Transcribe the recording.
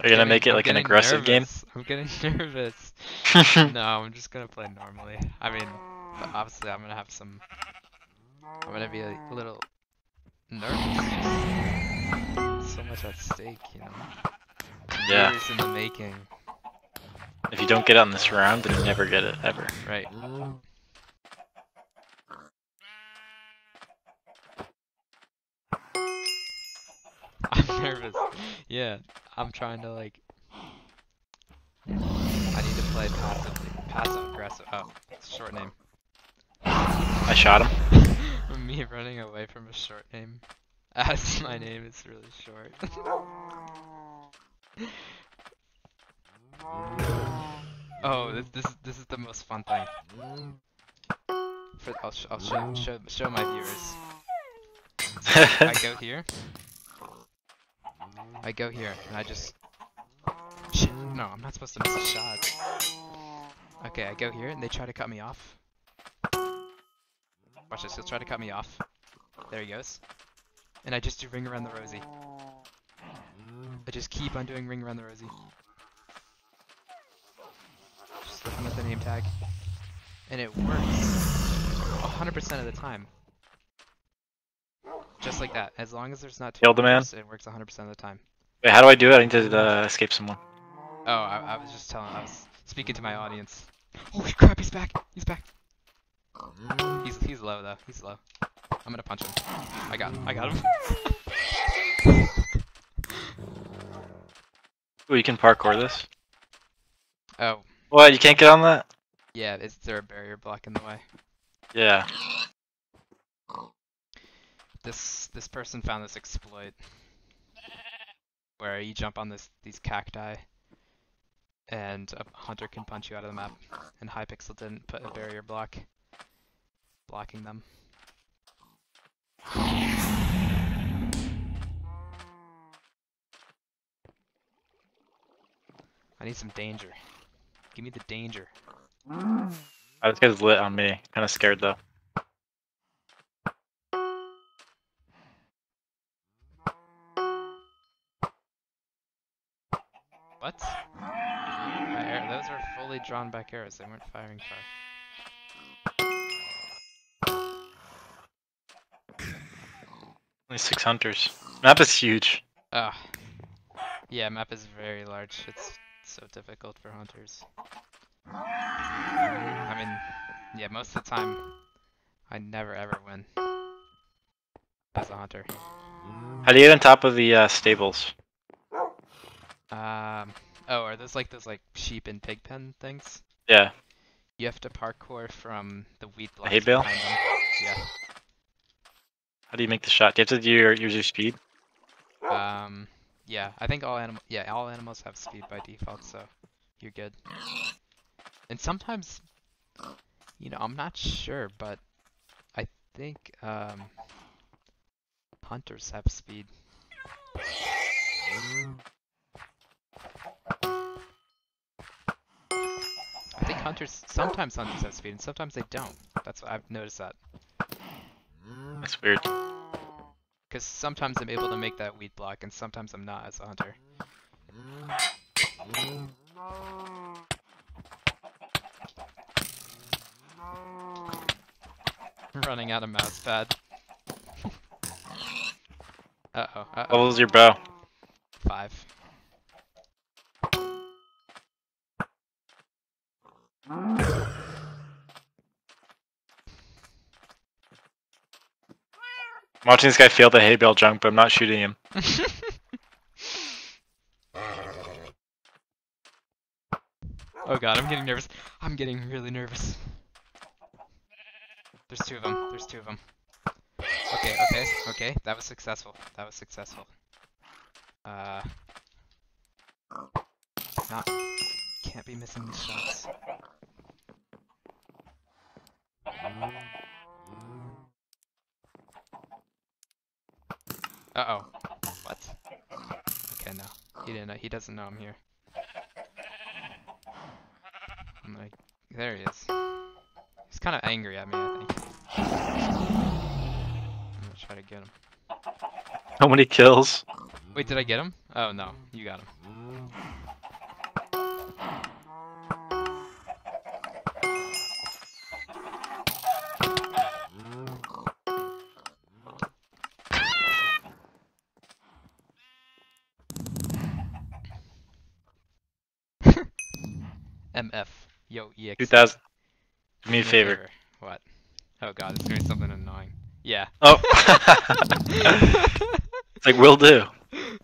Are you gonna make it like an aggressive game? I'm getting nervous. no, I'm just gonna play normally. I mean, obviously I'm gonna have some. I'm gonna be a little nervous. So much at stake, you know. Yeah. Years in the making. If you don't get it on this round, then you never get it ever. Right. I'm nervous. Yeah, I'm trying to like. I need to play passively, passive aggressive. Oh, it's a short name. I shot him. Me running away from a short name, as my name is really short. oh, this this is this is the most fun thing. For, I'll sh I'll show show show my viewers. I go here. I go here, and I just. Shit, no, I'm not supposed to miss a shot. Okay, I go here, and they try to cut me off. Watch this, he'll try to cut me off. There he goes. And I just do ring around the rosy. I just keep on doing ring around the rosy. Just looking at the name tag. And it works 100% of the time. Just like that. As long as there's not two Killed the man? It works 100% of the time. Wait, how do I do it? I need to uh, escape someone. Oh, I, I was just telling, I was speaking to my audience. Holy crap, he's back! He's back! He's he's low though. He's low. I'm gonna punch him. I got him. I got him. Ooh, you can parkour this. oh, What? You can't get on that? yeah, is there a barrier blocking the way? Yeah. This this person found this exploit where you jump on this these cacti and a hunter can punch you out of the map. And Hypixel didn't put a barrier block blocking them. I need some danger. Give me the danger. Oh, this guy's lit on me. Kind of scared though. What? Arrow- those are fully drawn back arrows. They weren't firing far. Only six hunters. Map is huge. Ah. Yeah, map is very large. It's so difficult for hunters. I mean, yeah, most of the time, I never ever win as a hunter. How do you get on top of the uh, stables? Um. Oh, are those like those like sheep and pig pen things? Yeah. You have to parkour from the wheat blocks hay bale? behind them. Yeah. How do you make the shot? Do you have to do your, use your speed? Um, yeah, I think all animal, yeah, all animals have speed by default, so you're good. And sometimes, you know, I'm not sure, but I think um, hunters have speed. Hunters, sometimes hunters have speed, and sometimes they don't. That's I've noticed that. That's weird. Because sometimes I'm able to make that wheat block, and sometimes I'm not as a hunter. Running out of mouse pad. uh oh. Uh What was your bow? Five. Watching this guy fail the hay bale jump, but I'm not shooting him. oh god, I'm getting nervous. I'm getting really nervous. There's two of them. There's two of them. Okay, okay, okay. That was successful. That was successful. Uh. Not. Can't be missing these shots. Uh oh. What? Okay, no. He didn't know. He doesn't know I'm here. I'm like, there he is. He's kind of angry at me, I think. I'm gonna try to get him. How many kills? Wait, did I get him? Oh no, you got him. MF. Yo, EX. 2000. Do me a favor. What? Oh god, it's be something annoying. Yeah. Oh. it's like, will do.